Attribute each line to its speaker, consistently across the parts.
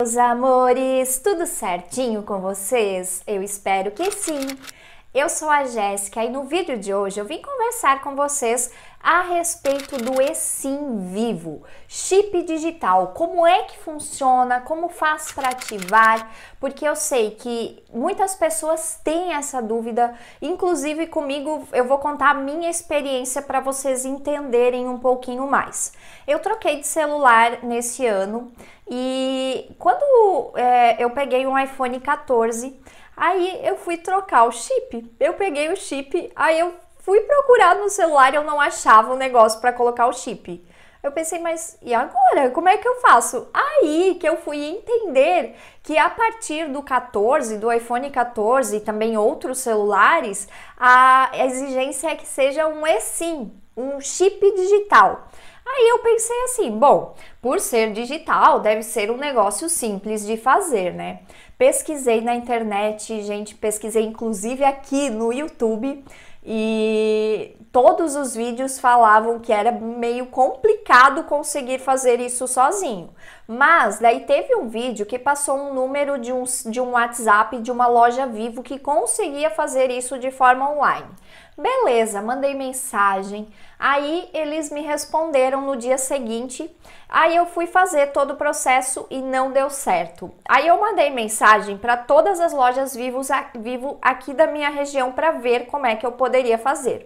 Speaker 1: meus amores! Tudo certinho com vocês? Eu espero que sim! Eu sou a Jéssica e no vídeo de hoje eu vim conversar com vocês a respeito do eSIM Vivo, chip digital. Como é que funciona? Como faz para ativar? Porque eu sei que muitas pessoas têm essa dúvida, inclusive comigo eu vou contar a minha experiência para vocês entenderem um pouquinho mais. Eu troquei de celular nesse ano e quando é, eu peguei um iPhone 14, aí eu fui trocar o chip. Eu peguei o chip, aí eu fui procurar no celular e eu não achava o um negócio para colocar o chip. Eu pensei, mas e agora? Como é que eu faço? Aí que eu fui entender que a partir do 14, do iPhone 14 e também outros celulares, a exigência é que seja um eSIM, um chip digital. Aí eu pensei assim, bom, por ser digital, deve ser um negócio simples de fazer, né? Pesquisei na internet, gente, pesquisei inclusive aqui no YouTube e todos os vídeos falavam que era meio complicado conseguir fazer isso sozinho. Mas daí teve um vídeo que passou um número de um, de um WhatsApp de uma loja Vivo que conseguia fazer isso de forma online. Beleza, mandei mensagem. Aí eles me responderam no dia seguinte. Aí eu fui fazer todo o processo e não deu certo. Aí eu mandei mensagem para todas as lojas vivos, Vivo aqui da minha região para ver como é que eu poderia fazer.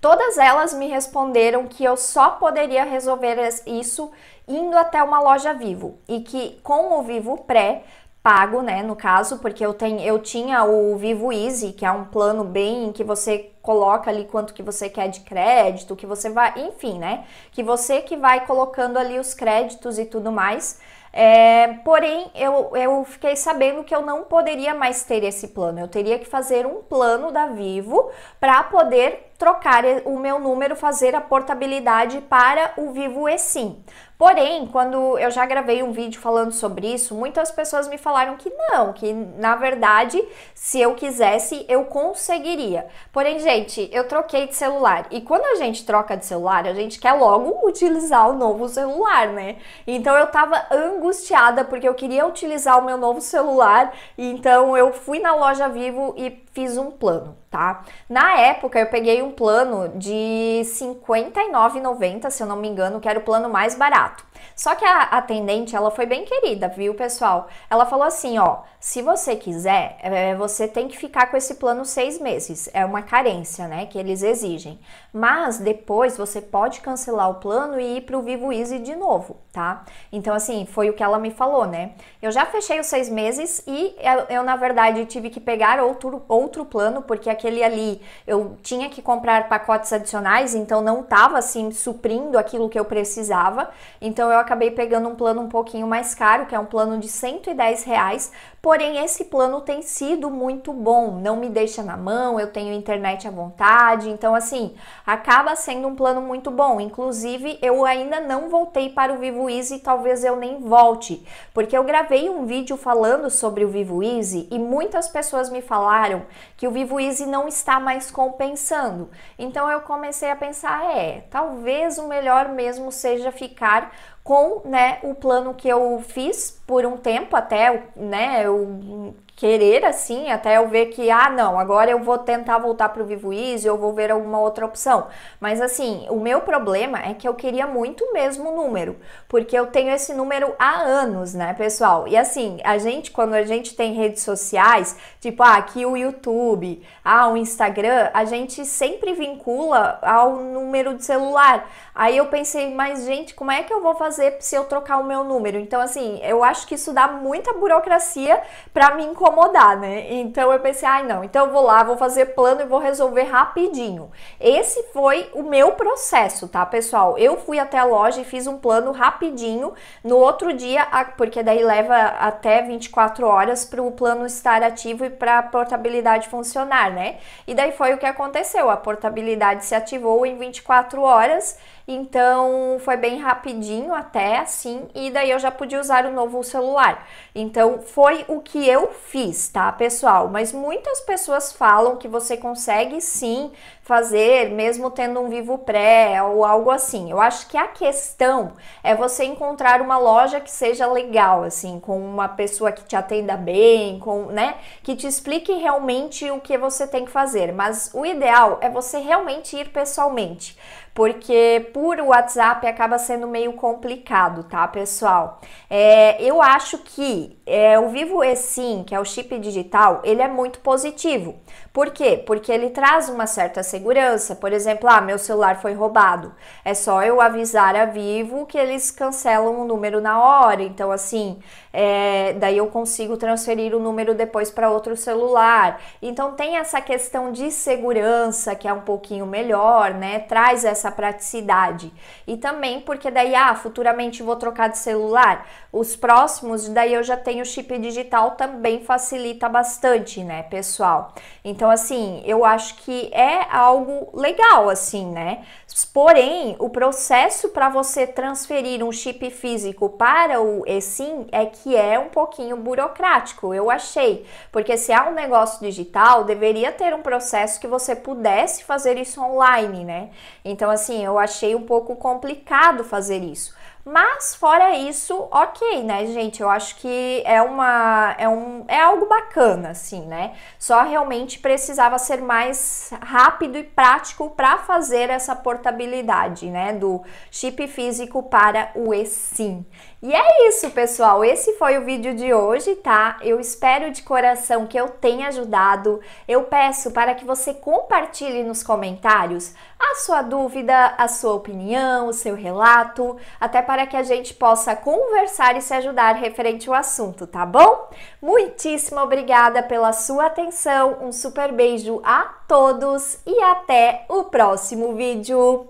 Speaker 1: Todas elas me responderam que eu só poderia resolver isso indo até uma loja Vivo e que com o Vivo Pré pago, né, no caso, porque eu tenho eu tinha o Vivo Easy, que é um plano bem que você coloca ali quanto que você quer de crédito, que você vai, enfim, né, que você que vai colocando ali os créditos e tudo mais. É, porém, eu, eu fiquei sabendo que eu não poderia mais ter esse plano. Eu teria que fazer um plano da Vivo para poder trocar o meu número, fazer a portabilidade para o Vivo eSIM. Porém, quando eu já gravei um vídeo falando sobre isso, muitas pessoas me falaram que não, que na verdade, se eu quisesse, eu conseguiria. Porém, gente, eu troquei de celular e quando a gente troca de celular, a gente quer logo utilizar o novo celular, né? Então eu tava angustiada porque eu queria utilizar o meu novo celular, então eu fui na loja Vivo e fiz um plano, tá? Na época eu peguei um plano de R$ 59,90, se eu não me engano, que era o plano mais barato. Só que a atendente, ela foi bem querida, viu, pessoal? Ela falou assim, ó, se você quiser, é, você tem que ficar com esse plano seis meses. É uma carência, né, que eles exigem. Mas depois você pode cancelar o plano e ir para o Vivo Easy de novo, tá? Então, assim, foi o que ela me falou, né? Eu já fechei os seis meses e eu, eu na verdade, tive que pegar outro, outro plano, porque aquele ali eu tinha que comprar pacotes adicionais, então não tava, assim, suprindo aquilo que eu precisava. Então, eu acabei pegando um plano um pouquinho mais caro, que é um plano de 110 reais, porém esse plano tem sido muito bom, não me deixa na mão, eu tenho internet à vontade, então assim, acaba sendo um plano muito bom. Inclusive, eu ainda não voltei para o Vivo Easy, talvez eu nem volte, porque eu gravei um vídeo falando sobre o Vivo Easy e muitas pessoas me falaram que o Vivo Easy não está mais compensando. Então eu comecei a pensar, é, talvez o melhor mesmo seja ficar com né, o plano que eu fiz por um tempo até né, eu querer assim, até eu ver que, ah, não, agora eu vou tentar voltar para o Vivo Easy, eu vou ver alguma outra opção. Mas assim, o meu problema é que eu queria muito mesmo número, porque eu tenho esse número há anos, né, pessoal? E assim, a gente, quando a gente tem redes sociais, tipo, ah, aqui o YouTube, ah, o Instagram, a gente sempre vincula ao número de celular. Aí eu pensei, mas gente, como é que eu vou fazer se eu trocar o meu número? Então, assim, eu acho que isso dá muita burocracia para me incomodar, né? Então eu pensei, ai não, então eu vou lá, vou fazer plano e vou resolver rapidinho. Esse foi o meu processo, tá, pessoal? Eu fui até a loja e fiz um plano rapidinho. No outro dia, porque daí leva até 24 horas para o plano estar ativo e para a portabilidade funcionar, né? E daí foi o que aconteceu. A portabilidade se ativou em 24 horas então foi bem rapidinho até assim, e daí eu já podia usar o novo celular. Então foi o que eu fiz, tá, pessoal? Mas muitas pessoas falam que você consegue sim fazer, mesmo tendo um Vivo Pré ou algo assim. Eu acho que a questão é você encontrar uma loja que seja legal, assim, com uma pessoa que te atenda bem, com, né, que te explique realmente o que você tem que fazer. Mas o ideal é você realmente ir pessoalmente porque por WhatsApp acaba sendo meio complicado, tá, pessoal? É, eu acho que é, o Vivo eSIM, que é o chip digital, ele é muito positivo. Por quê? Porque ele traz uma certa segurança. Por exemplo, ah, meu celular foi roubado. É só eu avisar a Vivo que eles cancelam o número na hora. Então, assim, é, daí eu consigo transferir o número depois para outro celular. Então, tem essa questão de segurança que é um pouquinho melhor, né? Traz essa praticidade. E também porque daí, ah, futuramente vou trocar de celular. Os próximos, daí eu já tenho chip digital, também facilita bastante, né, pessoal? Então, assim, eu acho que é algo legal, assim, né? Porém, o processo para você transferir um chip físico para o eSIM é que é um pouquinho burocrático, eu achei. Porque se há um negócio digital, deveria ter um processo que você pudesse fazer isso online, né? Então, assim, eu achei um pouco complicado fazer isso. Mas fora isso, ok, né, gente? Eu acho que é uma é um é algo bacana, assim, né? Só realmente precisava ser mais rápido e prático para fazer essa portabilidade, né, do chip físico para o eSIM. E é isso, pessoal. Esse foi o vídeo de hoje, tá? Eu espero de coração que eu tenha ajudado. Eu peço para que você compartilhe nos comentários a sua dúvida, a sua opinião, o seu relato, até para que a gente possa conversar e se ajudar referente ao assunto, tá bom? Muitíssimo obrigada pela sua atenção. Um super beijo a todos e até o próximo vídeo.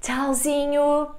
Speaker 1: Tchauzinho!